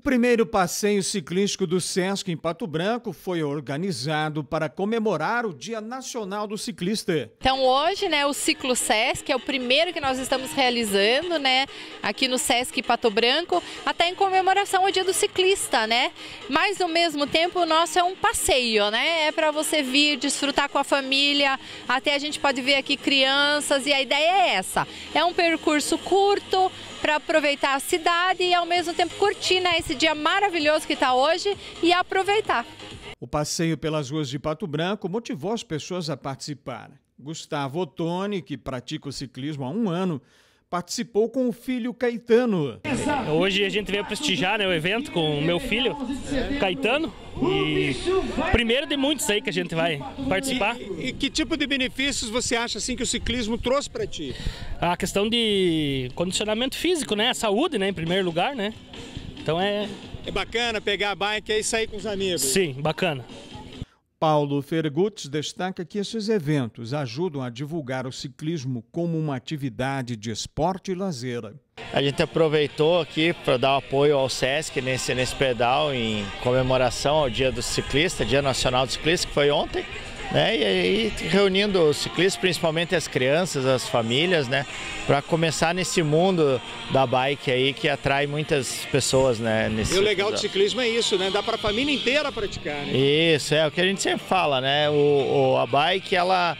O primeiro passeio ciclístico do Sesc em Pato Branco foi organizado para comemorar o Dia Nacional do Ciclista. Então hoje, né, o Ciclo Sesc é o primeiro que nós estamos realizando, né, aqui no Sesc Pato Branco, até em comemoração ao Dia do Ciclista, né? Mas ao mesmo tempo o nosso é um passeio, né? É para você vir desfrutar com a família, até a gente pode ver aqui crianças e a ideia é essa. É um percurso curto, para aproveitar a cidade e ao mesmo tempo curtir né, esse dia maravilhoso que está hoje e aproveitar. O passeio pelas ruas de Pato Branco motivou as pessoas a participar. Gustavo Ottoni, que pratica o ciclismo há um ano, participou com o filho Caetano. Hoje a gente veio prestigiar né, o evento com o meu filho, Caetano. E primeiro de muitos aí que a gente vai participar. E, e que tipo de benefícios você acha assim que o ciclismo trouxe para ti? A questão de condicionamento físico, né? A saúde, né? Em primeiro lugar, né? Então é. É bacana pegar a bike e sair com os amigos. Sim, bacana. Paulo Fergutz destaca que esses eventos ajudam a divulgar o ciclismo como uma atividade de esporte e lazer. A gente aproveitou aqui para dar apoio ao SESC nesse, nesse pedal em comemoração ao Dia do Ciclista, Dia Nacional do Ciclista, que foi ontem né? E aí reunindo os ciclistas, principalmente as crianças, as famílias, né? Para começar nesse mundo da bike aí que atrai muitas pessoas, né? Nesse e o legal do ciclismo é isso, né? Dá para a família inteira praticar, né? Isso, é o que a gente sempre fala, né? O, o a bike, ela...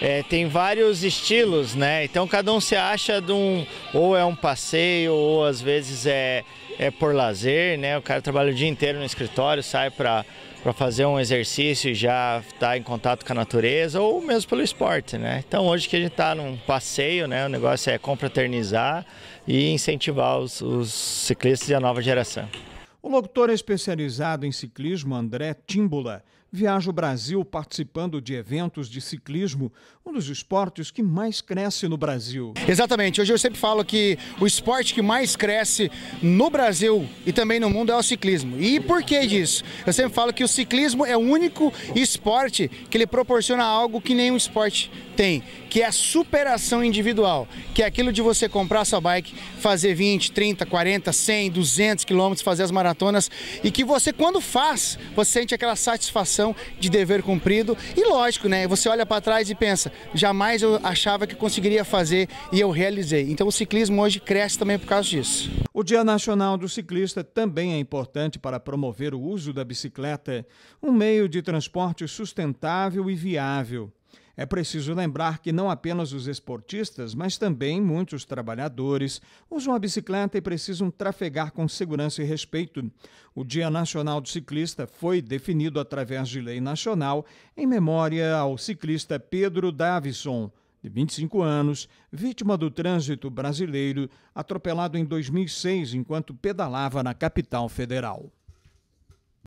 É, tem vários estilos, né? Então cada um se acha de um ou é um passeio ou às vezes é, é por lazer, né? O cara trabalha o dia inteiro no escritório, sai para para fazer um exercício e já estar tá em contato com a natureza ou mesmo pelo esporte, né? Então hoje que a gente está num passeio, né? O negócio é confraternizar e incentivar os, os ciclistas e a nova geração. O locutor especializado em ciclismo, André Timbula, viaja o Brasil participando de eventos de ciclismo, um dos esportes que mais cresce no Brasil. Exatamente. Hoje eu sempre falo que o esporte que mais cresce no Brasil e também no mundo é o ciclismo. E por que disso? Eu sempre falo que o ciclismo é o único esporte que ele proporciona algo que nenhum esporte tem, que é a superação individual, que é aquilo de você comprar sua bike, fazer 20, 30, 40, 100, 200 quilômetros, fazer as maratonas e que você quando faz, você sente aquela satisfação de dever cumprido e lógico, né? Você olha para trás e pensa, jamais eu achava que conseguiria fazer e eu realizei. Então o ciclismo hoje cresce também por causa disso. O Dia Nacional do Ciclista também é importante para promover o uso da bicicleta, um meio de transporte sustentável e viável. É preciso lembrar que não apenas os esportistas, mas também muitos trabalhadores usam a bicicleta e precisam trafegar com segurança e respeito. O Dia Nacional do Ciclista foi definido através de lei nacional em memória ao ciclista Pedro Davison de 25 anos, vítima do trânsito brasileiro, atropelado em 2006 enquanto pedalava na capital federal.